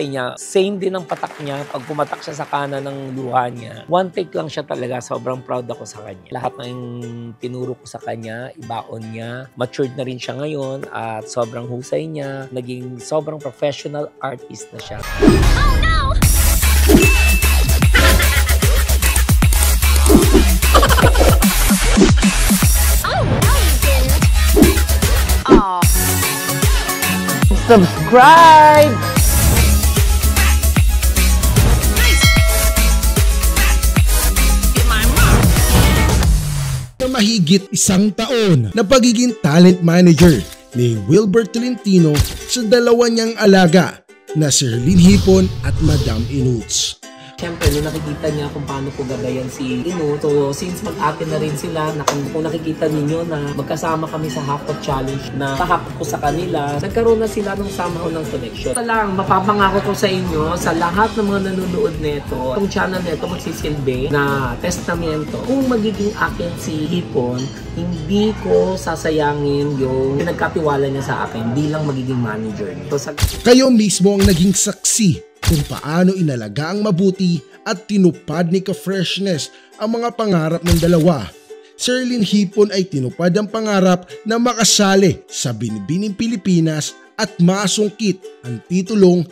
niya, same din ang patak niya. Pag pumatak siya sa kanan ng luha niya, one take lang siya talaga. Sobrang proud ako sa kanya. Lahat ng tinuro ko sa kanya, ibaon niya. Matured na rin siya ngayon at sobrang husay niya. Naging sobrang professional artist na siya. Oh no! oh, Subscribe! Mahigit isang taon na pagiging talent manager ni Wilbert Tolentino sa dalawa niyang alaga na si Herlin Hipon at Madam Inuts. Siyempre, nung nakikita niya kung paano ko gabayan si Inu, so since mag-ate na rin sila, na kung, nakikita ninyo na magkasama kami sa Cup Challenge na pahap ko sa kanila, nagkaroon na sila ng somehow ng connection. Ito lang, mapapangako ko sa inyo, sa lahat ng mga nanonood nito, itong channel nito magsisilbi na testamento. Kung magiging akin si Hipon, hindi ko sasayangin yung pinagkatiwala niya sa akin bilang magiging manager niya. So, sa... Kayo mismo ang naging saksi kung paano inalaga ang mabuti at tinupad ni Ka-Freshness ang mga pangarap ng dalawa. Sir Lin Hipon ay tinupad ang pangarap na makasali sa Binibining Pilipinas at masungkit ang titulong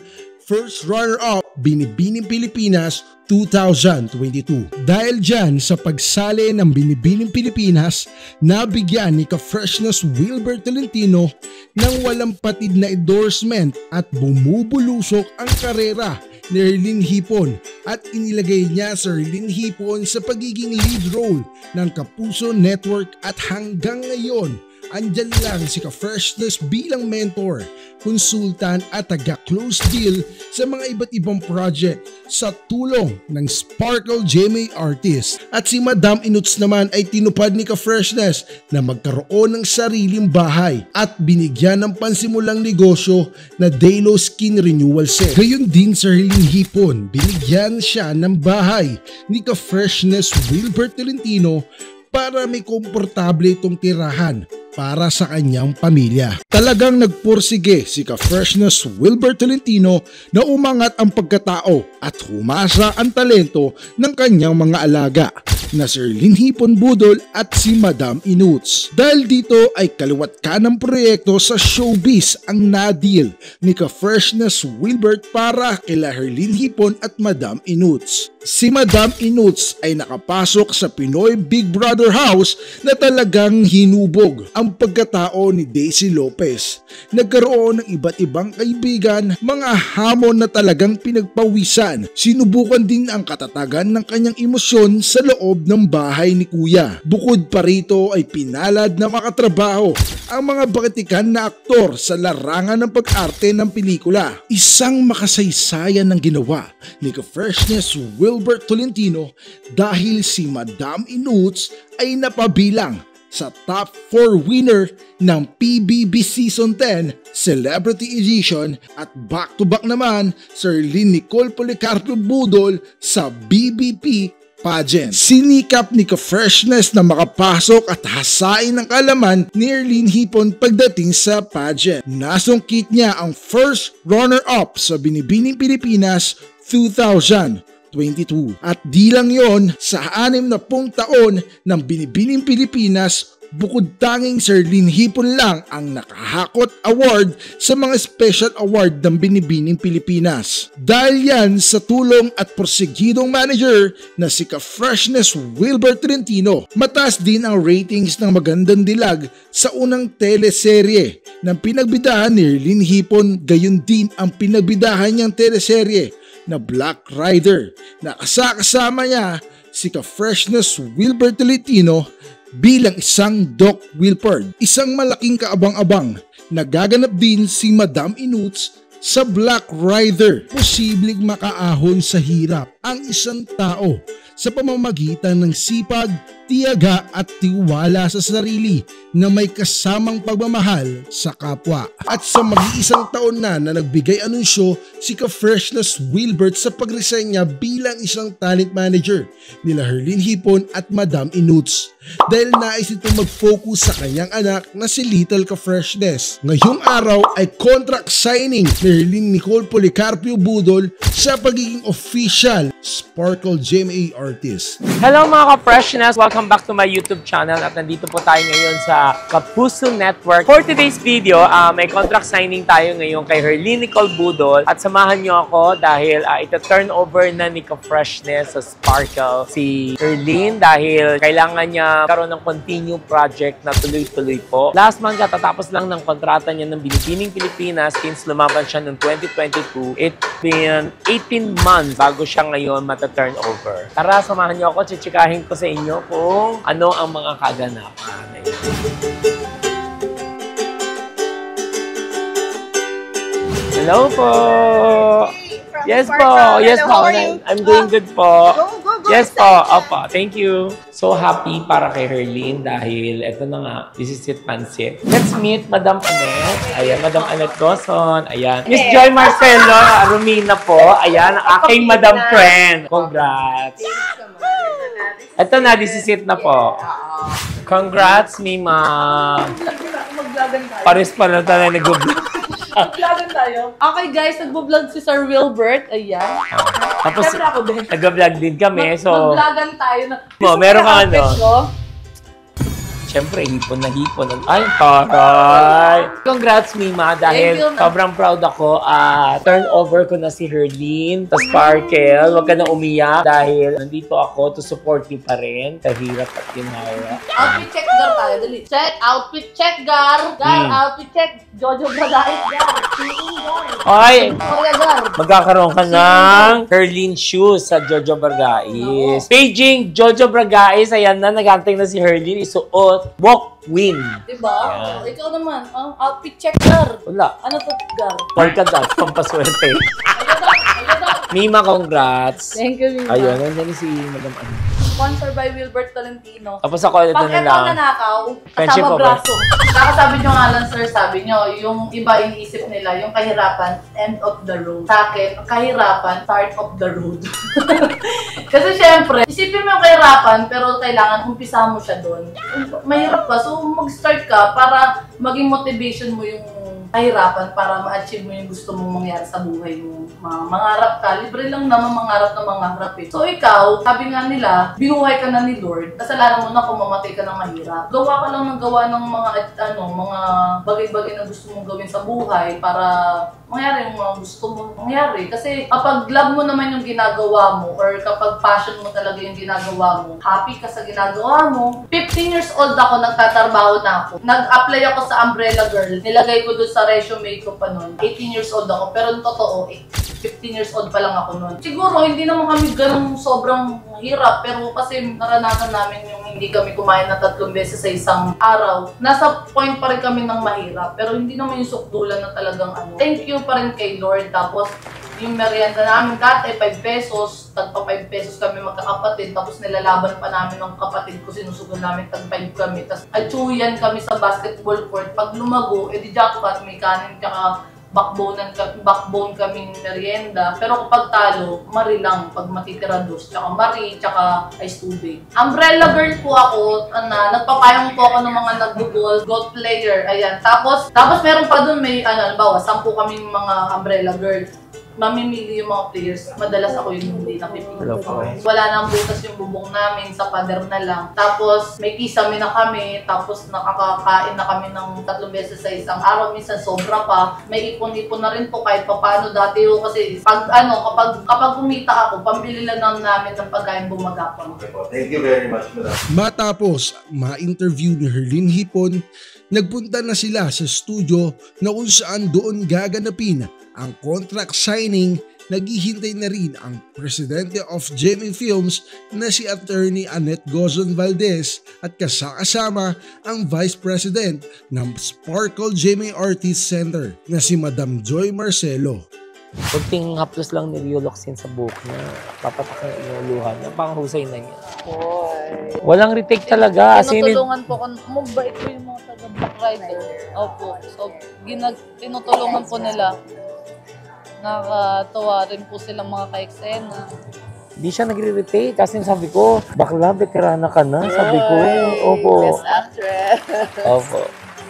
First Runner-Up Binibining Pilipinas 2022. Dahil dyan sa pagsali ng Binibining Pilipinas, nabigyan ni ka-freshness Wilbert Tolentino ng walang patid na endorsement at bumubulusok ang karera ni Erlin Hipon at inilagay niya sa Erlin Hipon sa pagiging lead role ng Kapuso Network at hanggang ngayon andyan lang si ka-freshness bilang mentor, consultant at taga-close deal sa mga iba't ibang project sa tulong ng Sparkle JMA Artist. At si Madam Inuts naman ay tinupad ni ka-freshness na magkaroon ng sariling bahay at binigyan ng pansimulang negosyo na Daylo Skin Renewal Set. Gayon din sa Herling Hipon, binigyan siya ng bahay ni ka-freshness Wilbert Tolentino para may komportable itong tirahan para sa kanyang pamilya. Talagang nagpursige si ka-freshness Wilbert Tolentino na umangat ang pagkatao at humasa ang talento ng kanyang mga alaga na Sir Linhipon Budol at si Madam Inuts. Dahil dito ay kaliwat ka ng proyekto sa showbiz ang na-deal ni ka-freshness Wilbert para kila Herlin Hipon at Madam Inuts. Si Madam Inuts ay nakapasok sa Pinoy Big Brother House na talagang hinubog ang pagkatao ni Daisy Lopez. Nagkaroon ng iba't ibang kaibigan, mga hamon na talagang pinagpawisan. Sinubukan din ang katatagan ng kanyang emosyon sa loob ng bahay ni kuya. Bukod pa rito ay pinalad na makatrabaho ang mga bakitikan na aktor sa larangan ng pag-arte ng pelikula. Isang makasaysayan ng ginawa ni ka-freshness Wilbert Tolentino dahil si Madam Inuts ay napabilang sa top 4 winner ng PBB Season 10 Celebrity Edition at back-to-back naman Sir Lynn Nicole Policarpo Budol sa BBP pageant. Sinikap ni ka-freshness na makapasok at hasain ng kalaman ni Erlene Hipon pagdating sa pageant. Nasungkit niya ang first runner-up sa Binibining Pilipinas 2022. At di lang yon sa anim na pong taon ng Binibining Pilipinas bukod tanging Sir Lin Hipon lang ang nakahakot award sa mga special award ng Binibining Pilipinas. Dahil yan sa tulong at porsigidong manager na si ka-freshness Wilbert Trentino, mataas din ang ratings ng magandang dilag sa unang teleserye ng pinagbidahan ni Lin Hipon gayon din ang pinagbidahan niyang teleserye na Black Rider na kasakasama niya si ka-freshness Wilbert Tolentino bilang isang Doc Wilford. Isang malaking kaabang-abang. Nagaganap din si Madam Inuts sa Black Rider. Posibleng makaahon sa hirap ang isang tao sa pamamagitan ng sipag, tiyaga at tiwala sa sarili na may kasamang pagmamahal sa kapwa. At sa mag-iisang taon na na nagbigay anunsyo si ka-freshness Wilbert sa pag-resign niya bilang isang talent manager nila Herlin Hipon at Madam Inuts dahil nais itong mag-focus sa kanyang anak na si Little Ka-Freshness. Ngayong araw ay contract signing ni Herlin Nicole Policarpio Budol sa pagiging official Sparkle GMA artist. Hello mga ka-freshness! Welcome back to my YouTube channel at nandito po tayo ngayon sa Kapuso Network. For today's video, uh, may contract signing tayo ngayon kay Herlin Nicole Budol at samahan niyo ako dahil uh, ito turn over na ni ka-freshness sa Sparkle si Herlin dahil kailangan niya karoon ng continue project na tuloy-tuloy po. Last month, katatapos lang ng kontrata niya ng Binibining Pilipinas since lumaban siya noong 2022. It's been 18 months bago siya ngayon mata-turn over. Tara, samahan niyo ako. Chichikahin ko sa inyo kung ano ang mga kaganapan. Hello po! Yes po. Yes po. I'm doing good po. Go, go, go. Yes po. Opo. Thank you. So happy para kay Herlene dahil eto na nga, this is it Pansit. Let's meet Madam Annette. Ayan, Madam Annette Goson. Ayan. Miss Joy Marcelo Romina po. Ayan, ang aking Madam Friend. Congrats. Eto na, this is it na po. Congrats, Mima. Mag-vlogan tayo. Pares pala tayo nag-vlog. Tayo. Okay guys, nagbo-vlog si Sir Wilbert. Ayan. Tapos, Siyempre ako din. nag-vlog din kami. So, Mag-vlogan tayo. Na, Mo, meron Outfit ano? ko. Siyempre, hipon na hipon. Ay, taray! Congrats, Mima, dahil Thank you, ma'am. sobrang proud ako. Ah, turn over ko na si Herlene, sa Sparkle. Huwag ka na umiyak dahil nandito ako to support you pa rin. Kahirap at ginawa. Outfit check, Gar tayo. Dali. Check, outfit check, Gar. Gar, Hmm. outfit check. Jojo Bradait, Gar. Tingin, Gar. Ay! Korea, Gar. Magkakaroon ka ng Herlene shoes sa Jojo Bragais. Paging Jojo Bragais, ayan na, nagantay na si Herlene. Isuot, walk, win. Diba? Ayan. Ikaw naman. Oh, outfit check, Gar. Wala. Ano to, Gar? Polka dot, pampaswerte. Mima, congrats. Thank you, Mima. Ayun, nandiyan si Madam Ano. Sponsor by Wilbert Tolentino. Tapos ako ito Pag na ito lang. nanakaw, Friendship kasama over. braso. Kakasabi nyo nga lang, sir, sabi nyo, yung iba iniisip nila, yung kahirapan, end of the road. Sa akin, kahirapan, start of the road. Kasi syempre, isipin mo yung kahirapan, pero kailangan umpisa mo siya doon. Mahirap ka, so mag-start ka para maging motivation mo yung kahirapan para ma-achieve mo yung gusto mong mangyari sa buhay mo. Ma- mangarap ka, libre lang naman mangarap na mangarap eh. So ikaw, sabi nga nila, binuhay ka na ni Lord, kasalanan mo na kung mamatay ka ng mahirap. Gawa ka lang ng gawa ng mga, ano, mga bagay-bagay na gusto mong gawin sa buhay para mangyari yung mga gusto mo mangyari. Kasi kapag love mo naman yung ginagawa mo or kapag passion mo talaga yung ginagawa mo, happy ka sa ginagawa mo. 15 years old ako, nagtatrabaho na ako. Nag-apply ako sa Umbrella Girl. Nilagay ko doon sa resume ko pa noon. 18 years old ako. Pero totoo, eh, 15 years old pa lang ako noon. Siguro, hindi naman kami ganun sobrang hirap. Pero kasi naranasan namin yung hindi kami kumain na tatlong beses sa isang araw. Nasa point pa rin kami ng mahirap. Pero hindi naman yung sukdulan na talagang ano. Thank you pa rin kay Lord. Tapos, yung merienda namin dati, 5 pesos, tagpa 5 pesos kami magkakapatid, tapos nilalaban pa namin ng kapatid ko, sinusugon namin tag 5 kami, tapos atsuyan kami sa basketball court. Pag lumago, edi jackpot, may kanin tsaka backbone, backbone kaming merienda. Pero kapag talo, mari lang pag matitira dos, tsaka mari, tsaka ice tubig. Umbrella girl po ako, ana, nagpapayong po ako ng mga nagbo-golf, golf player, ayan. Tapos, tapos meron pa dun may, ano, bawa, sampu kaming mga umbrella girl mamimili yung mga players, madalas ako yung hindi napipili. Hello. Wala nang butas yung bubong namin, sa pader na lang. Tapos, may kisame na kami, tapos nakakakain na kami ng tatlong beses sa isang araw, minsan sobra pa. May ipon-ipon na rin po kahit papaano dati ho kasi pag ano, kapag kapag kumita ako, pambili lang namin ng pagkain bumagapang. Okay po. Thank you very much, madam. Matapos ma-interview ni Herlin Hipon, nagpunta na sila sa studio na kung saan doon gaganapin ang contract signing naghihintay na rin ang presidente of Jamie Films na si attorney Annette Gozon Valdez at kasakasama ang vice president ng Sparkle Jamie Artist Center na si Madam Joy Marcelo. Kunting haplos lang ni Rioloxin sa buhok niya. Papatak na inuluhan niya. Panghusay na niya. Boy. Walang retake talaga. As in, Tinutulungan po ko, mabait po yung mga taga Black Rider. Opo. So, ginag, tinutulungan po nila. Nakakatawa rin po silang mga ka-eksena. Di siya nagre-retake kasi sabi ko, bakla, veterana ka na. Sabi ko, opo. Best actress. Opo.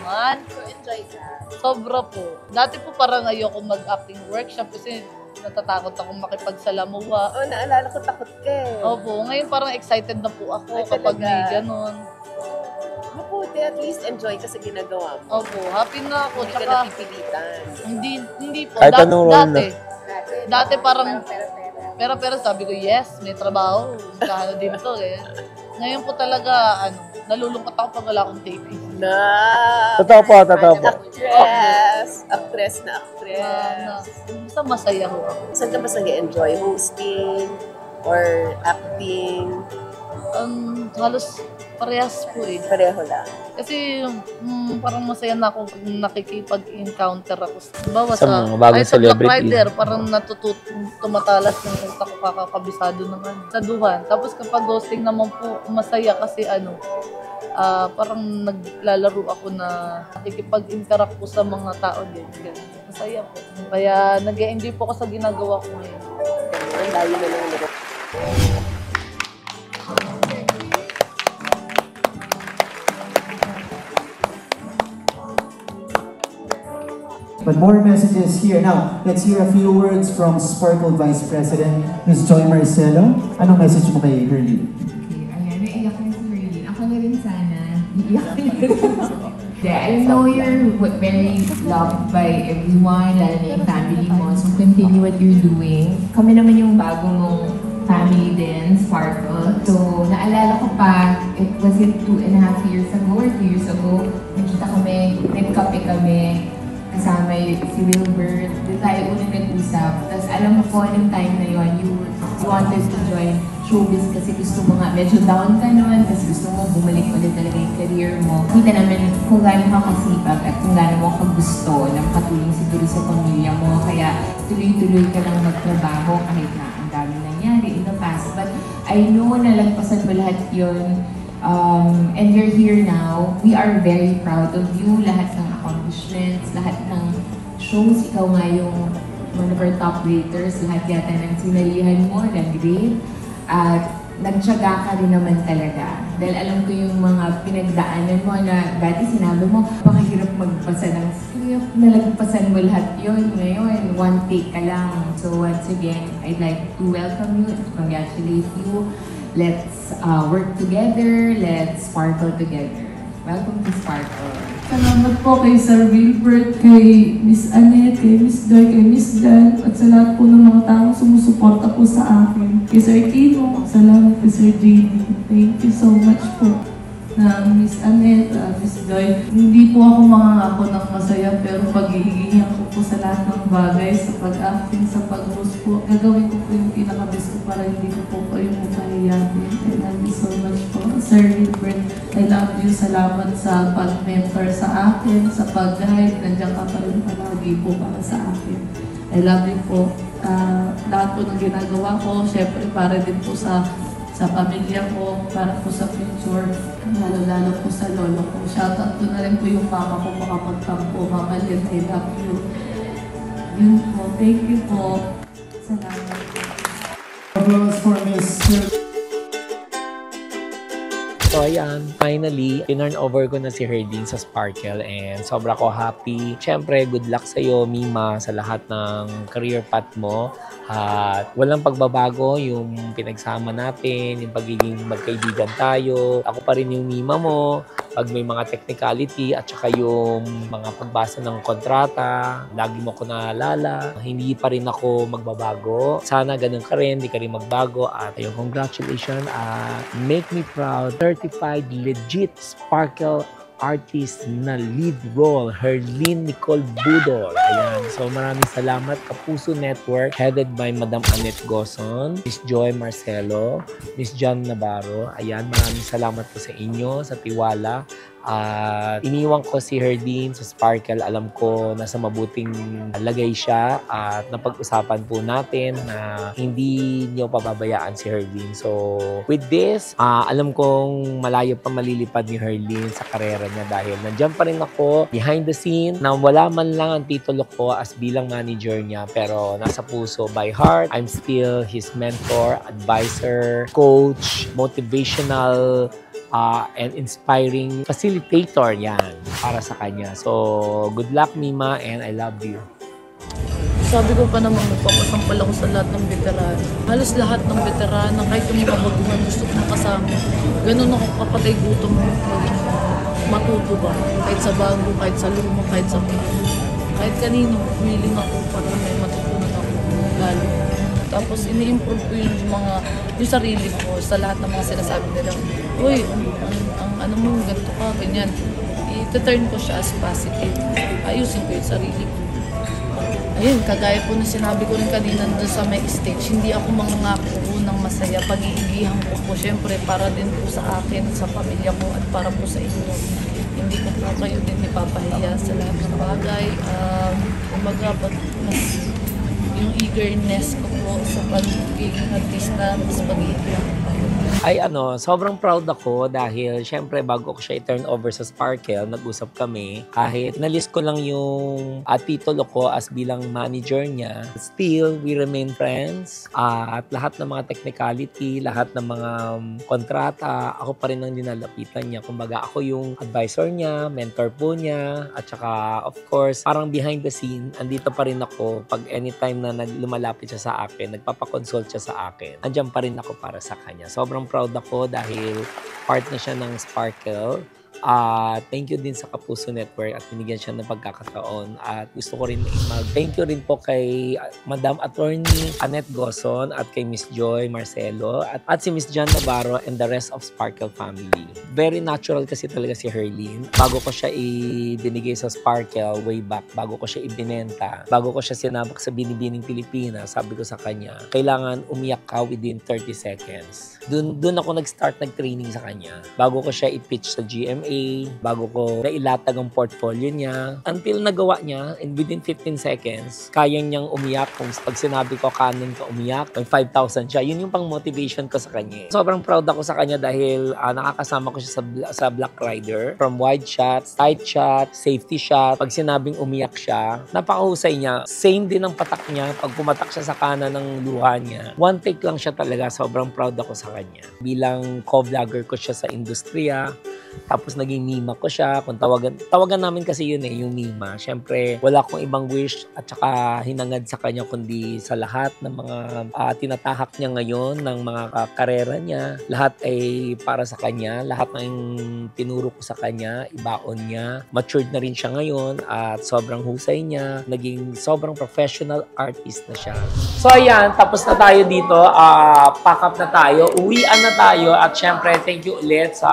Man, Enjoy ka. sobra po. Dati po parang ayoko mag-acting workshop kasi natatakot akong makipagsalamuha. Oh, naalala ko takot ka eh. Opo, ngayon parang excited na po ako Ay, kapag talaga? may ganun. Mabuti, at least enjoy ka sa ginagawa mo. Opo, happy na ako. Hindi ka Tsaka, napipilitan. hindi, hindi po. Kahit Da- anong role dati, dati parang, pero pero sabi ko, yes, may trabaho. Kano din to eh. Ngayon po talaga, ano, nalulungkot ako pag wala akong taping. Na! Totoo po, totoo po. Actress! Actress na Na, na, actress. basta masaya ho ako. Saan ka mas nag-enjoy? Hosting? Or acting? Um, halos parehas po eh. Pareho lang. Kasi mm, parang masaya na ako pag nakikipag-encounter ako. Bawa Sa sa, mga bagong ay, sa Black celebrity. Rider, parang natutut tumatalas ng utak ko kakakabisado naman sa duhan. Tapos kapag ghosting naman po, masaya kasi ano, ah, parang naglalaro ako na nakikipag-interact po sa mga tao din. Masaya po. Kaya nag enjoy po ako sa ginagawa ko ngayon. Ang layo na lang But more messages here. Now, let's hear a few words from Sparkle Vice President, Ms. Joy Marcelo. Anong message mo kay Hurley? Okay, ayan, naiyak na si Merlin. Ako na rin sana. Iiyak na rin. I know you're very loved by everyone, lalo na yung family mo. So continue what you're doing. Kami naman yung bago mong family din, Sparkle. So, naalala ko pa, it was it two and a half years ago or two years ago, nakita kami, nagkape kami, kasama si Wilbert, doon tayo unang nag-usap. Tapos alam mo po, nung time na yon you, you wanted to join showbiz kasi gusto mo nga, medyo down ka noon, tapos gusto mo bumalik ulit talaga yung career mo. Kita naman kung gaano ka kasipag at kung gaano mo ka gusto na makatulong siguro sa pamilya mo. Kaya tuloy-tuloy ka lang magtrabaho kahit na ang dami nangyari in the past. But I know na lagpasan mo lahat yun Um, and you're here now. We are very proud of you. Lahat ng accomplishments, lahat ng shows. Ikaw nga yung one of our top raters. Lahat yata ng sinalihan mo, nag-rate. At nagtyaga ka rin naman talaga. Dahil alam ko yung mga pinagdaanan mo na dati sinabi mo, pakahirap magpasa ng script. Nalagpasan mo lahat yun. Ngayon, one take ka lang. So once again, I'd like to welcome you and congratulate you. Let's uh, work together. Let's sparkle together. Welcome to Sparkle. Salamat po kay Sir Wilbert, kay Miss Annette, kay Miss Joy, kay Miss Dan, at sa lahat po ng mga taong sumusuporta po sa akin. Kay Sir Tino, salamat kay Sir JD. Thank you so much po na Miss Annette, uh, Miss Joy. Hindi po ako mangangako ng masaya pero paghihingihan ko po sa lahat ng bagay, sa pag-acting, sa pag-host po. Gagawin ko po yung pinaka-best ko para hindi ko po kayo mapahiyatin. I love you so much po. Sir Wilbert, I love you. Salamat sa pag-mentor sa akin, sa pag-guide. Nandiyan ka pa rin palagi po para sa akin. I love you po. Ah, lahat po ng ginagawa ko, syempre para din po sa sa pamilya ko, para po sa future, lalo-lalo po sa lolo ko. Shoutout ko na rin po yung mama ko makapagtampo. Mama Lynn, I love you. Yun po. Thank you po. Salamat po. Applause for Ms. So ayan, finally, pinurn over ko na si Herdin sa Sparkle and sobra ko happy. Siyempre, good luck sa'yo, Mima, sa lahat ng career path mo. At walang pagbabago yung pinagsama natin, yung pagiging magkaibigan tayo. Ako pa rin yung Mima mo pag may mga technicality at saka yung mga pagbasa ng kontrata, lagi mo ko naalala. Hindi pa rin ako magbabago. Sana ganun ka rin, hindi ka rin magbago. At ayun, congratulations at make me proud. Certified legit Sparkle artist na lead role, Herlene Nicole Budol. Ayan. So maraming salamat Kapuso Network headed by Madam Annette Goson, Miss Joy Marcelo, Miss John Navarro. Ayan, maraming salamat po sa inyo, sa tiwala At iniwan ko si Herdin sa Sparkle. Alam ko nasa mabuting lagay siya at napag-usapan po natin na hindi niyo pababayaan si Herdin. So, with this, ah, alam kong malayo pa malilipad ni Herdin sa karera niya dahil nandyan pa rin ako behind the scene na wala man lang ang titulo ko as bilang manager niya pero nasa puso by heart. I'm still his mentor, advisor, coach, motivational uh, and inspiring facilitator yan para sa kanya. So, good luck Mima and I love you. Sabi ko pa naman, magpapasampal ako sa lahat ng veterano. Halos lahat ng veterano, kahit yung mga baguhan, gusto ko makasama. Ganun ako kapatay gutom. Matuto ba? Kahit sa bago, kahit sa luma, kahit sa Kahit kanino, willing ako para may matutunan ako lalo. Tapos ini-improve ko yung mga, yung sarili ko sa lahat ng mga sinasabi nila. Uy, ang, ang, ano mo, ganito ka, ganyan. I-turn ko siya as positive. Ayusin ko yung sarili ko. Ayun, kagaya po na sinabi ko rin kanina doon sa may stage, hindi ako mangangako ng masaya. Pag-iigihan ko po, syempre, para din po sa akin, sa pamilya ko, at para po sa inyo. Hindi ko po kayo din ipapahiya sa lahat ng bagay. Um, kumbaga, pag mas yung eagerness ko po sa pagiging artista, mas pag-iigihan. Ay ano, sobrang proud ako dahil syempre bago ko siya i-turn over sa Sparkle, nag-usap kami. Kahit nalist ko lang yung uh, titulo ko as bilang manager niya, still we remain friends. Uh, at lahat ng mga technicality, lahat ng mga um, kontrata, ako pa rin ang dinalapitan niya. Kumbaga ako yung advisor niya, mentor po niya, at saka of course, parang behind the scene, andito pa rin ako pag anytime na lumalapit siya sa akin, nagpapakonsult siya sa akin, andyan pa rin ako para sa kanya. Sobrang proud ako dahil part na siya ng Sparkle. Uh, thank you din sa Kapuso Network at binigyan siya ng pagkakataon. At gusto ko rin mag-thank you rin po kay Madam Attorney Annette Goson at kay Miss Joy Marcelo at, at si Miss John Navarro and the rest of Sparkle family. Very natural kasi talaga si Herlene. Bago ko siya ibinigay sa Sparkle way back, bago ko siya ibinenta, bago ko siya sinabak sa Binibining Pilipinas, sabi ko sa kanya, kailangan umiyak ka within 30 seconds. Doon, doon ako nag-start nag-training sa kanya. Bago ko siya i-pitch sa GMA, bago ko nailatag ang portfolio niya. Until nagawa niya, in within 15 seconds, kaya niyang umiyak. Kung pag sinabi ko kanon ka umiyak, may 5,000 siya. Yun yung pang motivation ko sa kanya. Sobrang proud ako sa kanya dahil uh, nakakasama ko siya sa, sa Black Rider. From wide shots, tight shot, safety shot. Pag sinabing umiyak siya, napakahusay niya. Same din ang patak niya. Pag pumatak siya sa kanan ng luha niya, one take lang siya talaga. Sobrang proud ako sa kanya. Bilang co-vlogger ko siya sa industriya, tapos naging Mima ko siya. Kung tawagan, tawagan namin kasi yun eh, yung Mima. Siyempre, wala akong ibang wish at saka hinangad sa kanya kundi sa lahat ng mga uh, tinatahak niya ngayon, ng mga karera niya. Lahat ay para sa kanya. Lahat ng tinuro ko sa kanya, ibaon niya. Matured na rin siya ngayon at sobrang husay niya. Naging sobrang professional artist na siya. So ayan, tapos na tayo dito. Uh, pack up na tayo. Uwian na tayo at syempre, thank you ulit sa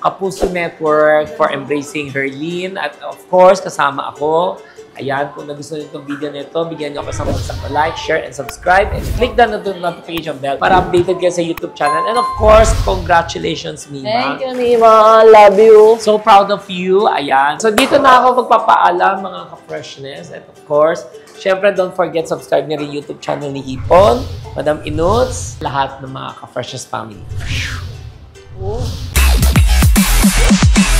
Kapuso Network for embracing Herlene. At of course, kasama ako. Ayan, kung nagustuhan niyo itong video nito, bigyan niyo ako sa mga like, share, and subscribe. And click the notification bell para updated kayo sa YouTube channel. And of course, congratulations, Mima. Thank you, Mima. Love you. So proud of you. Ayan. So dito na ako magpapaalam, mga ka-freshness. And of course, syempre don't forget subscribe niyo rin YouTube channel ni Hipon, Madam Inuts, lahat ng mga ka-freshness family. Oh. Yeah.